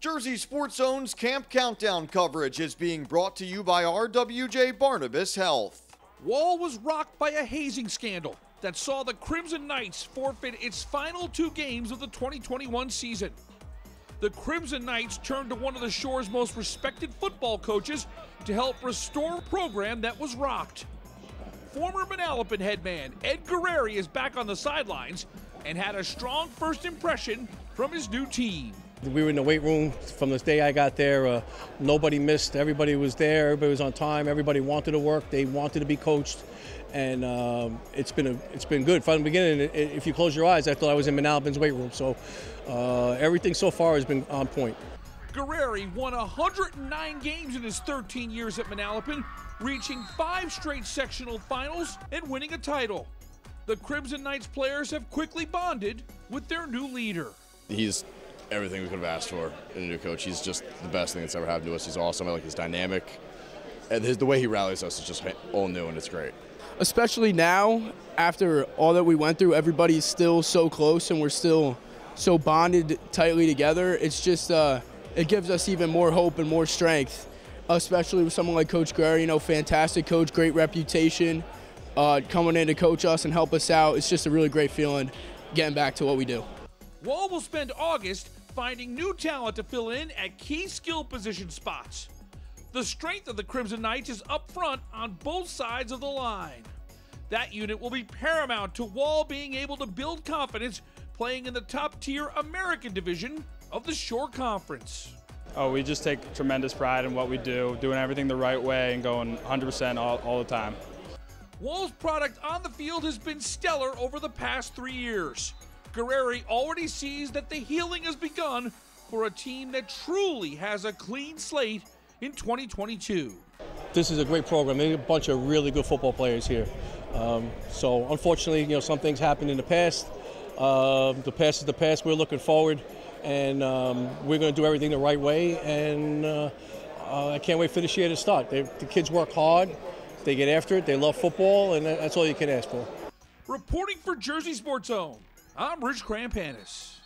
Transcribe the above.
Jersey Sports Zone's Camp Countdown coverage is being brought to you by RWJ Barnabas Health. Wall was rocked by a hazing scandal that saw the Crimson Knights forfeit its final two games of the 2021 season. The Crimson Knights turned to one of the shore's most respected football coaches to help restore a program that was rocked. Former Manalapan headman Ed Gurrieri is back on the sidelines and had a strong first impression from his new team. We were in the weight room from the day I got there. Uh, nobody missed. Everybody was there. Everybody was on time. Everybody wanted to work. They wanted to be coached, and um, it's been a, it's been good from the beginning. If you close your eyes, I thought I was in Manalapan's weight room. So uh, everything so far has been on point. Gurrieri won 109 games in his 13 years at Manalapan, reaching five straight sectional finals and winning a title. The Crimson Knights players have quickly bonded with their new leader. He's everything we could have asked for in a new coach. He's just the best thing that's ever happened to us. He's awesome. I like his dynamic. And his, the way he rallies us is just all new and it's great. Especially now, after all that we went through, everybody's still so close and we're still so bonded tightly together. It's just, uh, it gives us even more hope and more strength, especially with someone like Coach Gurrieri, you know, fantastic coach, great reputation, uh, coming in to coach us and help us out. It's just a really great feeling getting back to what we do. Wall will spend August finding new talent to fill in at key skill position spots. The strength of the Crimson Knights is up front on both sides of the line. That unit will be paramount to Wall being able to build confidence playing in the top tier American division of the Shore Conference. Oh, we just take tremendous pride in what we do, doing everything the right way and going 100% all, all the time. Wall's product on the field has been stellar over the past three years. Gurrieri already sees that the healing has begun for a team that truly has a clean slate in 2022. This is a great program. There's a bunch of really good football players here. Um, so unfortunately, you know, some things happened in the past. Uh, the past is the past. We're looking forward, and um, we're going to do everything the right way. And uh, uh, I can't wait for this year to start. They, the kids work hard. They get after it. They love football, and that's all you can ask for. Reporting for Jersey Sports Zone. I'm Rich Crampanis.